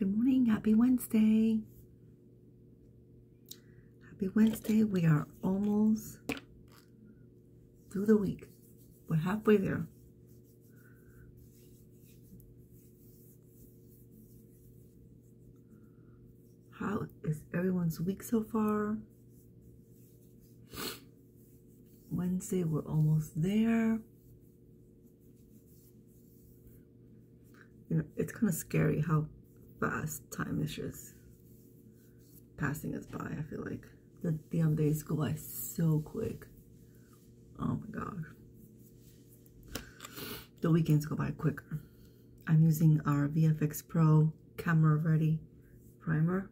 Good morning. Happy Wednesday. Happy Wednesday. We are almost through the week. We're halfway there. How is everyone's week so far? Wednesday, we're almost there. You know, it's kind of scary how fast time is just passing us by. I feel like the damn days go by so quick. Oh my gosh. The weekends go by quicker. I'm using our VFX Pro camera ready primer.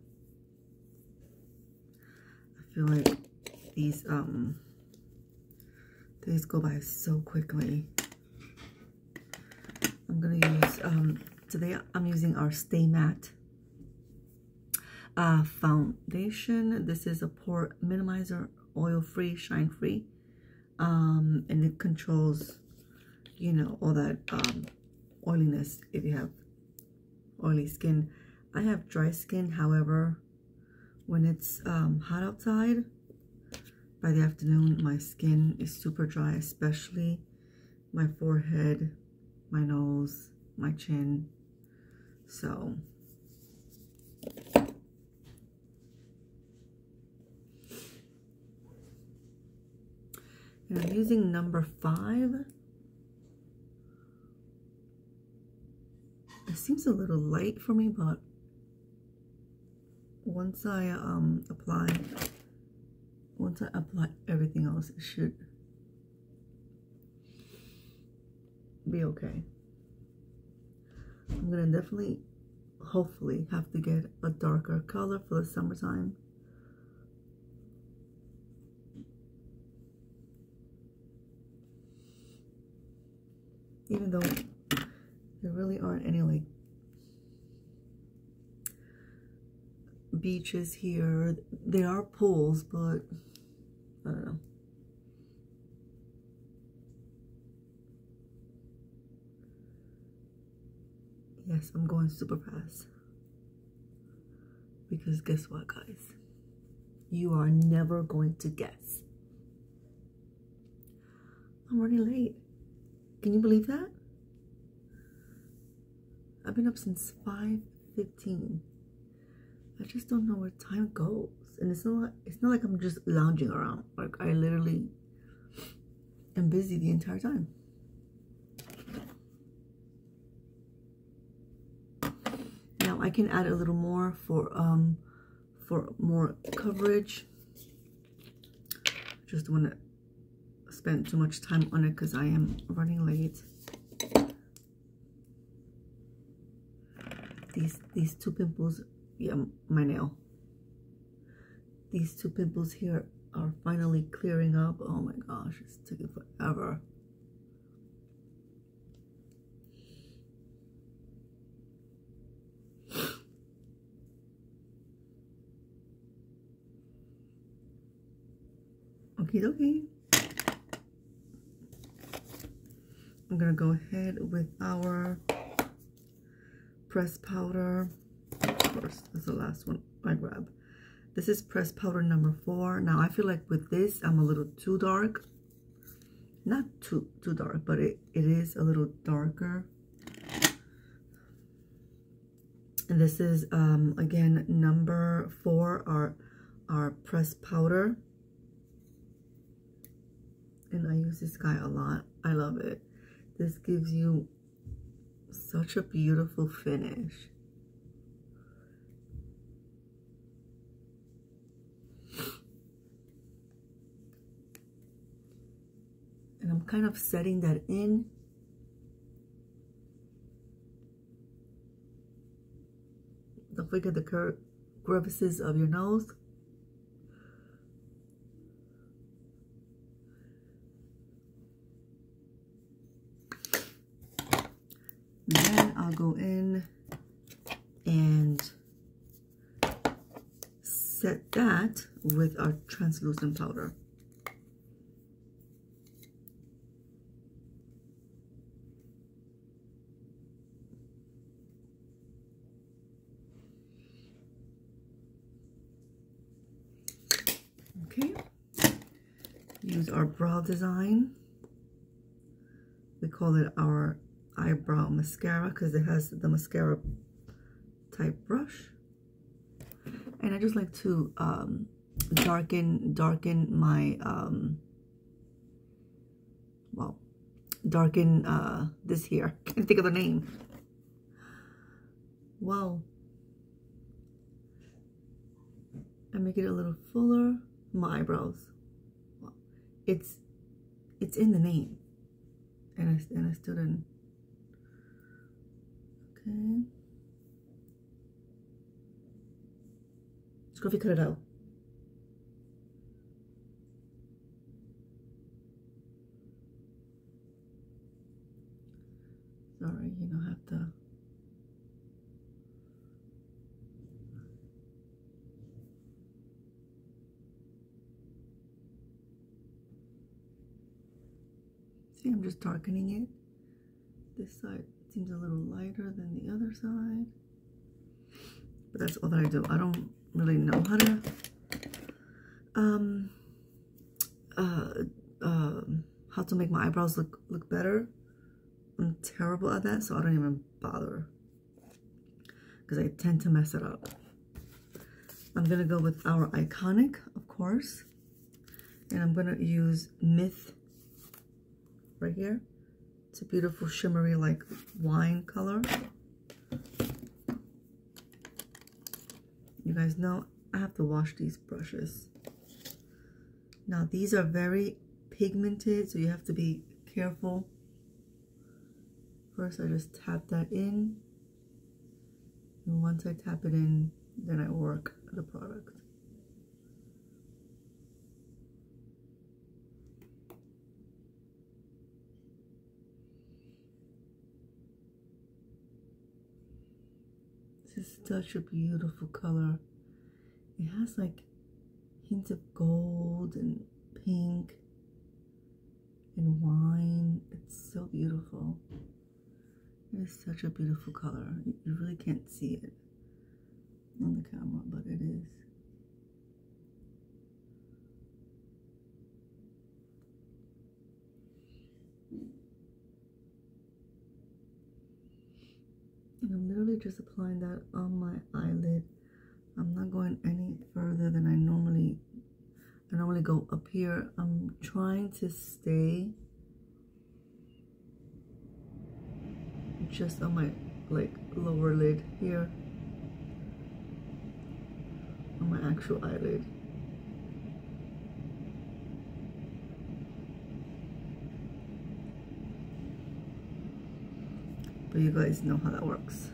I feel like these um days go by so quickly. I'm gonna use um today I'm using our Stay Matte uh, foundation. This is a pore minimizer, oil free, shine free. Um, and it controls, you know, all that um, oiliness if you have oily skin. I have dry skin, however, when it's um, hot outside, by the afternoon, my skin is super dry, especially my forehead, my nose, my chin. So, and I'm using number five. It seems a little light for me, but once I um, apply, once I apply everything else, it should be okay. I'm gonna definitely, hopefully, have to get a darker color for the summertime. Even though there really aren't any like beaches here. There are pools, but I don't know. Yes, I'm going super fast. Because guess what, guys? You are never going to guess. I'm running late. Can you believe that? I've been up since 5.15. I just don't know where time goes. And it's not it's not like I'm just lounging around. Like I literally am busy the entire time. Now I can add a little more for um for more coverage. Just want to spend too much time on it because I am running late. These these two pimples yeah, my nail. These two pimples here are finally clearing up. Oh my gosh, it's taking forever. Okay, okay. I'm gonna go ahead with our press powder first. That's the last one I grab. This is pressed powder number four. Now I feel like with this, I'm a little too dark. Not too too dark, but it, it is a little darker. And this is, um, again, number four, our, our pressed powder. And I use this guy a lot. I love it. This gives you such a beautiful finish. And I'm kind of setting that in. Don't forget the crevices of your nose. I'll go in and set that with our translucent powder. Okay, use our brow design. We call it our eyebrow mascara because it has the mascara type brush. And I just like to um, darken darken my um, well darken uh, this here. Can't think of the name. Wow. I make it a little fuller. My eyebrows. It's it's in the name. And I and I still didn't. Okay. Scruffy cut it out. Sorry, you don't have to. See, I'm just darkening it. This side seems a little lighter than the other side. But that's all that I do. I don't really know how to um uh uh how to make my eyebrows look look better. I'm terrible at that, so I don't even bother. Because I tend to mess it up. I'm to go with our Iconic, of course. And I'm to use Myth right here. It's a beautiful shimmery like wine color. You guys know I have to wash these brushes. Now these are very pigmented, so you have to be careful First, I just tap that in. And once I tap it in, then I work the product. This is such a beautiful color. It has like hints of gold and pink and wine. It's so beautiful. It is such a beautiful color. You really can't see it on the camera, but it is. And I'm literally just applying that on my eyelid. I'm not going any further than I normally I normally go up here. I'm trying to stay just on my like lower lid here on my actual eyelid you guys know how that works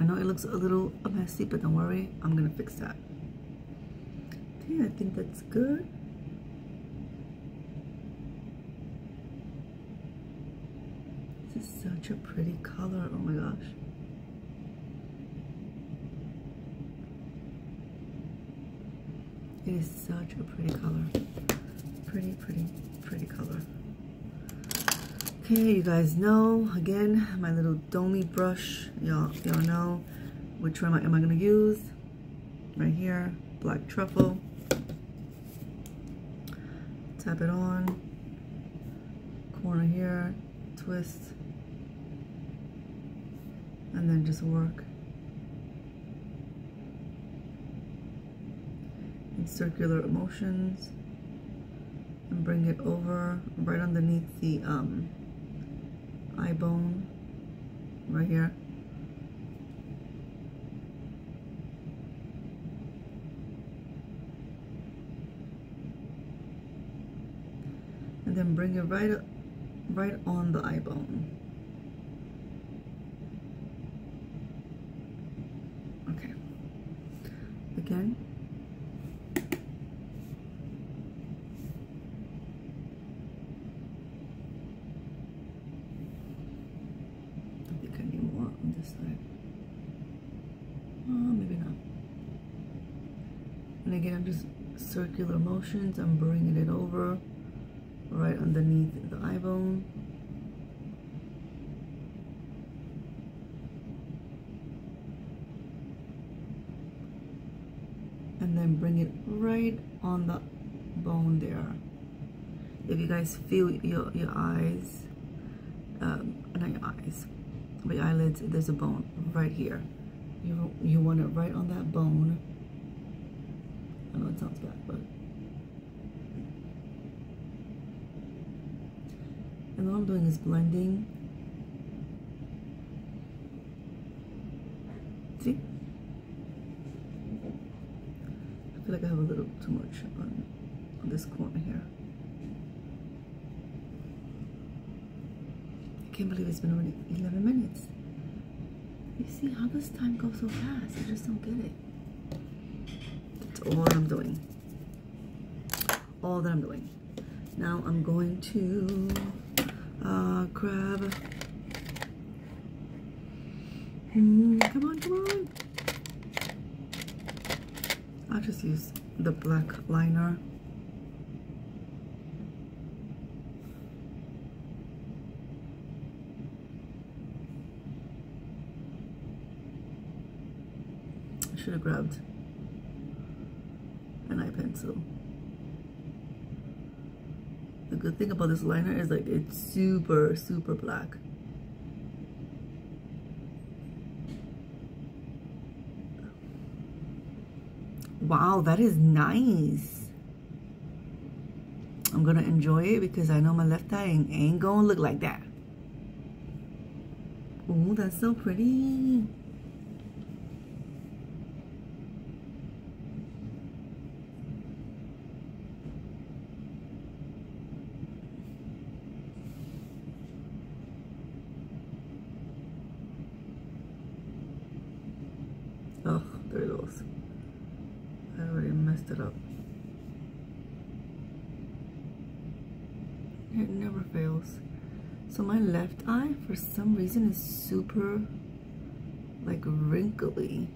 I know it looks a little messy, but don't worry, I'm gonna fix that. Okay, I think that's good. This is such a pretty color, oh my gosh. It is such a pretty color. Pretty, pretty, pretty color. Okay, you guys know, again, my little Domi brush. Y'all y'all know which one am I going to use. Right here, black truffle. Tap it on. Corner here, twist. And then just work. In circular motions. And bring it over right underneath the um, eye bone right here. And then bring it right right on the eye bone. again. More on this side. Oh, maybe not. And again, I'm just circular motions. I'm bringing it over. Bring it right on the bone there. If you guys feel your, your eyes, um, not your eyes, but your eyelids, there's a bone right here. You, you want it right on that bone. I know it sounds bad, but. And all I'm doing is blending. See? I feel like I have a little too much on, on this corner here. I can't believe it's been already 11 minutes. You see how this time goes so fast? I just don't get it. That's all I'm doing. All that I'm doing. Now I'm going to uh, grab. Mm, come on, come on. I'll just use the black liner. should have grabbed an eye pencil. The good thing about this liner is like it's super, super black. Wow, that is nice. I'm gonna enjoy it because I know my left eye ain't, ain't gonna look like that. Oh, that's so pretty. Oh, there it goes. I already messed it up. It never fails. So my left eye, for some reason, is super, like, wrinkly.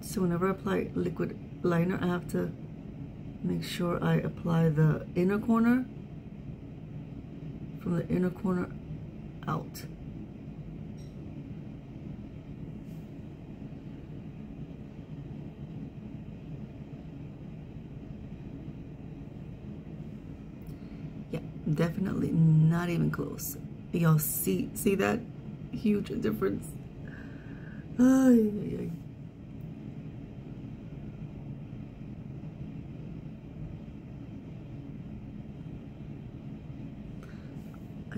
So whenever I apply liquid liner, I have to make sure I apply the inner corner from the inner corner out. Definitely not even close. Y'all see see that huge difference?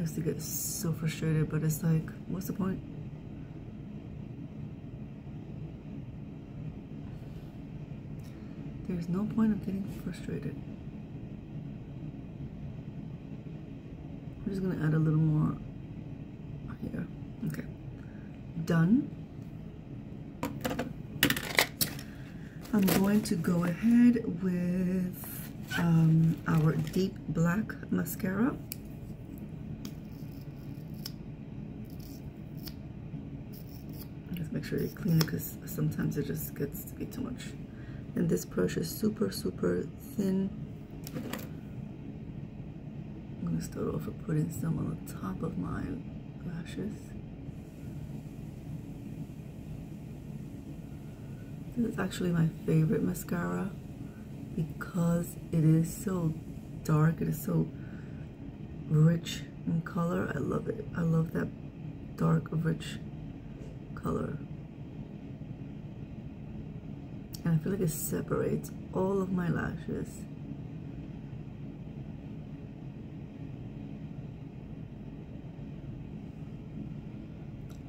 I used to get so frustrated, but it's like, what's the point? There's no point of getting frustrated. I'm just gonna add a little more here. Okay, done. I'm going to go ahead with um, our deep black mascara. Just make sure you clean it because sometimes it just gets to be too much. And this brush is super, super thin. Start off with putting some on the top of my lashes. This is actually my favorite mascara because it is so dark, it is so rich in color. I love it. I love that dark, rich color. And I feel like it separates all of my lashes.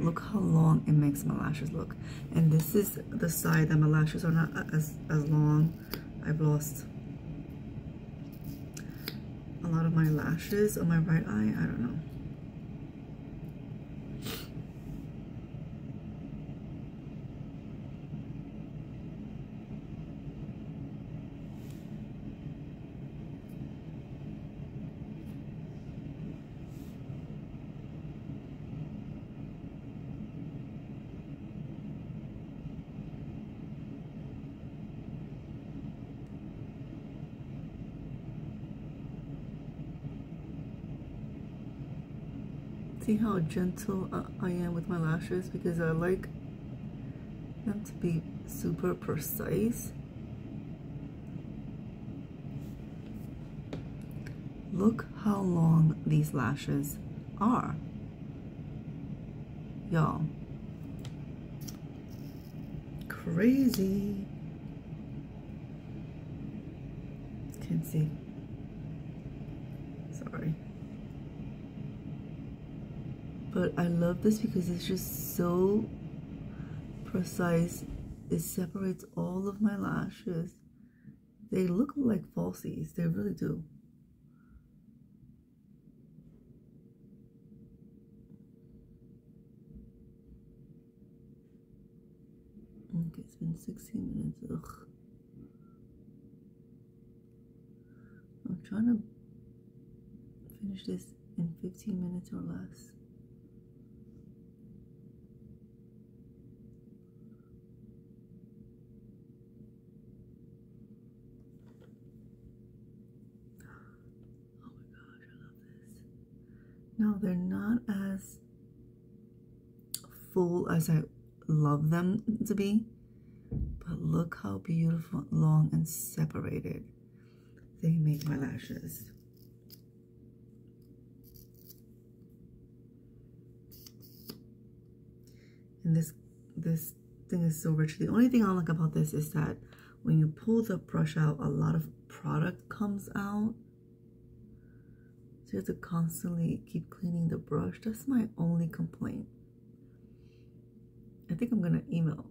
Look how long it makes my lashes look. And this is the side that my lashes are not as, as long. I've lost a lot of my lashes on my right eye. I don't know. See how gentle uh, I am with my lashes because I like them to be super precise. Look how long these lashes are. Y'all. Crazy. Can't see. Sorry. But I love this because it's just so precise. It separates all of my lashes. They look like falsies. They really do. Okay, it's been 16 minutes. Ugh. I'm trying to finish this in 15 minutes or less. Oh my gosh, I love this. No, they're not as full as I love them to be, but look how beautiful, long, and separated they make my lashes. And this this thing is so rich. The only thing I like about this is that when you pull the brush out, a lot of product comes out. You have to constantly keep cleaning the brush. That's my only complaint. I think I'm gonna email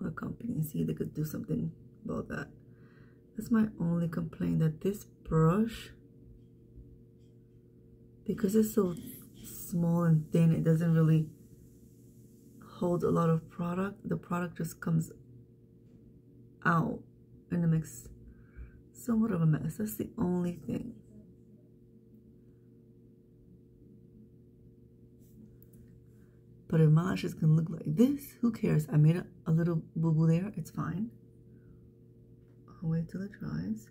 the company and see if they could do something about that. That's my only complaint that this brush, because it's so small and thin, it doesn't really hold a lot of product. The product just comes out and it makes somewhat of a mess. That's the only thing. But if my lashes can look like this, who cares? I made a, a little boo-boo there. It's fine. I'll wait till it dries.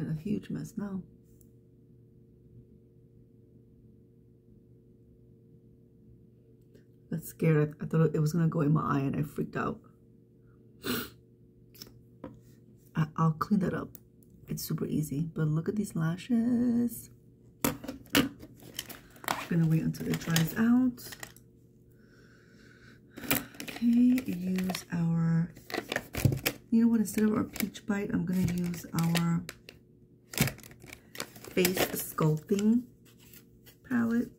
A huge mess now. That's scared. I, I thought it was going to go in my eye and I freaked out. I, I'll clean that up. It's super easy. But look at these lashes. I'm gonna wait until it dries out. Okay, use our, you know what, instead of our peach bite, I'm gonna use our face sculpting palette.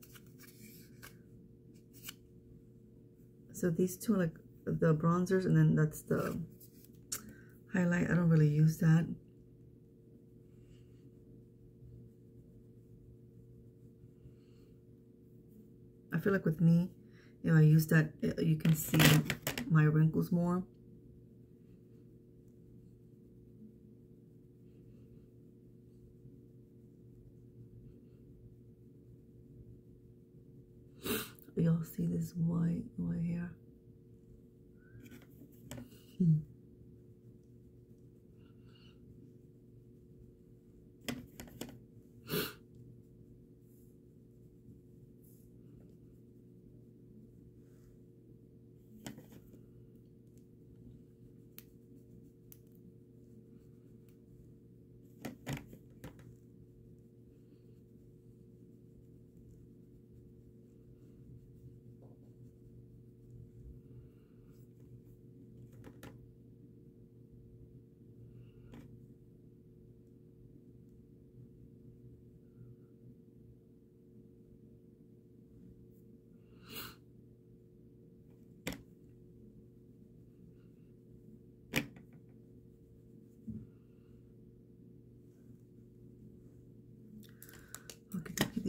So these two like the bronzers and then that's the highlight. I don't really use that. I feel like with me, if I use that, you can see my wrinkles more. Y'all see this white, white hair? Hmm.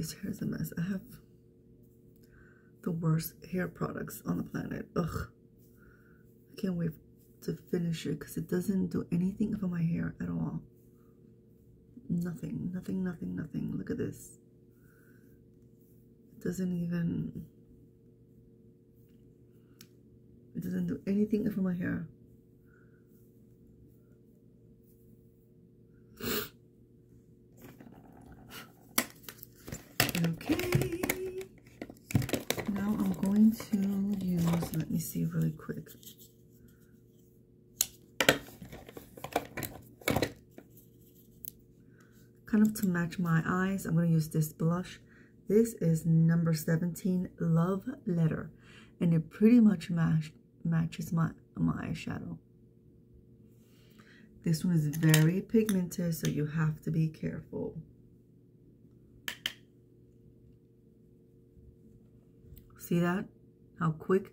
This hair is a mess. I have the worst hair products on the planet. Ugh. I can't wait to finish it because it doesn't do anything for my hair at all. Nothing, nothing, nothing, nothing. Look at this. It doesn't even, it doesn't do anything for my hair. Okay. Now I'm going to use, let me see really quick. Kind of to match my eyes, I'm going to use this blush. This is number 17, Love Letter. And it pretty much match, matches my, my eyeshadow. This one is very pigmented, so you have to be careful. See that? How quick?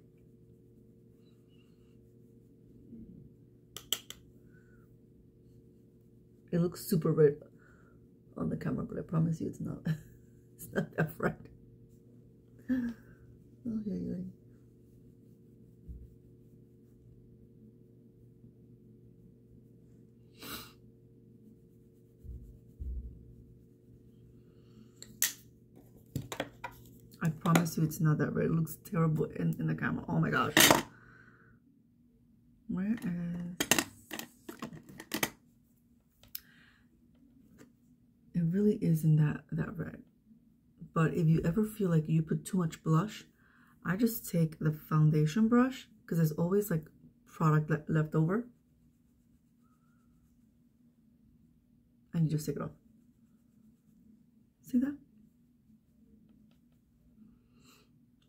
It looks super red on the camera, but I promise you it's not. it's not that red. Oh. I promise you it's not that red. It looks terrible in, in the camera. Oh my gosh. Where is... It really isn't that, that red. But if you ever feel like you put too much blush, I just take the foundation brush because there's always like product le left over. And you just take it off. See that?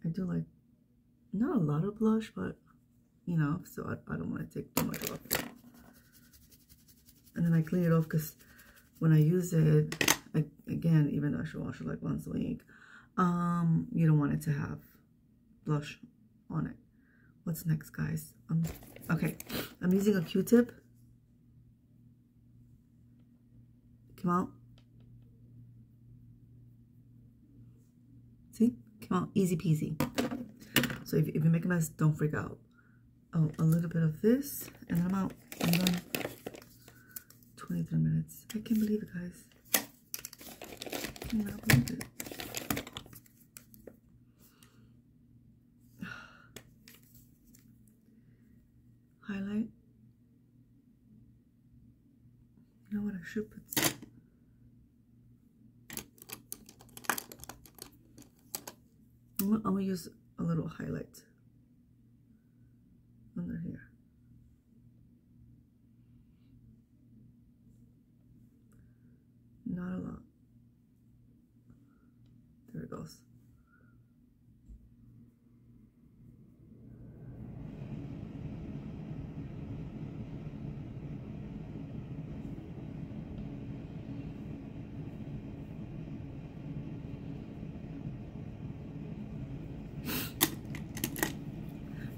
I do like, not a lot of blush, but, you know, so I, I don't want to take too much off. And then I clean it off because when I use it, again, even though I should wash it like once a week, um, you don't want it to have blush on it. What's next, guys? Um, okay, I'm using a Q-tip. Come out. See? Come on, easy peasy. So if, if you make a mess, don't freak out. Oh, a little bit of this, and I'm out. I'm done. 23 minutes. I can't believe it, guys. I cannot believe it. Highlight. You know what I should put? I'm gonna use a little highlight under here. Not a lot. There it goes.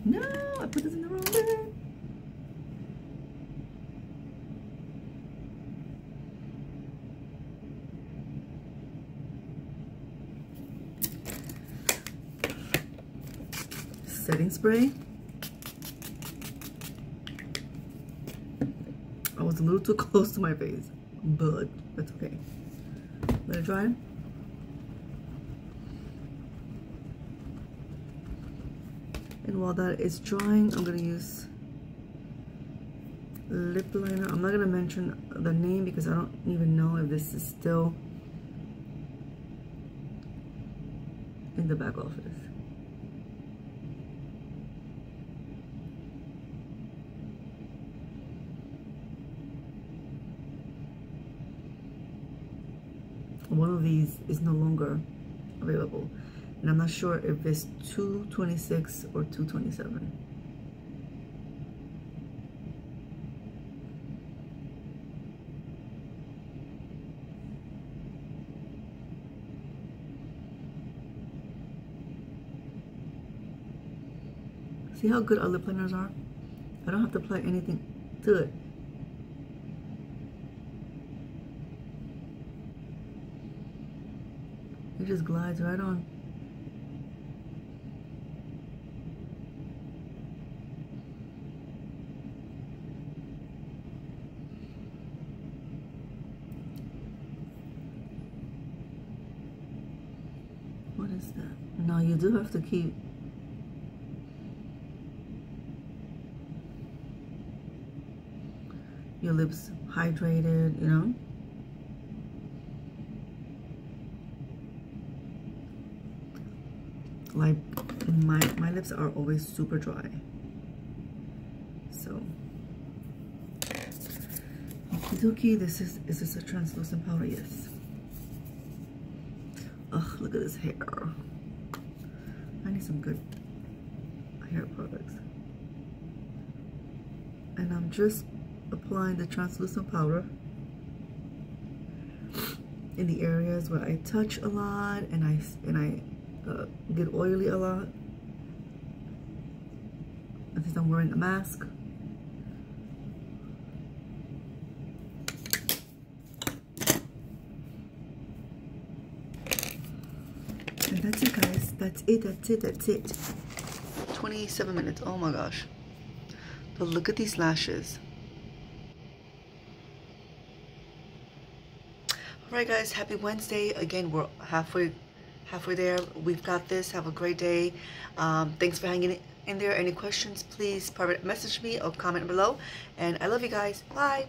No, I put this in the wrong bag. Setting spray. I was a little too close to my face, but that's okay. Let it dry. And while that is drying, I'm to use lip liner. I'm not to mention the name because I don't even know if this is still in the back office. One of these is no longer available and I'm not sure if it's 226 or 227. See how good our lip liners are? I don't have to apply anything to it. It just glides right on. What is that? No, you do have to keep your lips hydrated, you know? Like my my lips are always super dry. So Okie this is is this a translucent powder? Yes. Ugh, look at this hair. I need some good hair products. And I'm just applying the translucent powder in the areas where I touch a lot and I and I uh, get oily a lot. And since I'm wearing a mask, and that's it, guys. That's it. That's it. That's it. 27 minutes. Oh my gosh. But look at these lashes. all right guys happy wednesday again we're halfway halfway there we've got this. Have a great day. Um, thanks for hanging in there. Any questions please private message me or comment below. And i love you guys. Bye